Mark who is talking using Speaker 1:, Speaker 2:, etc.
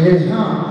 Speaker 1: is how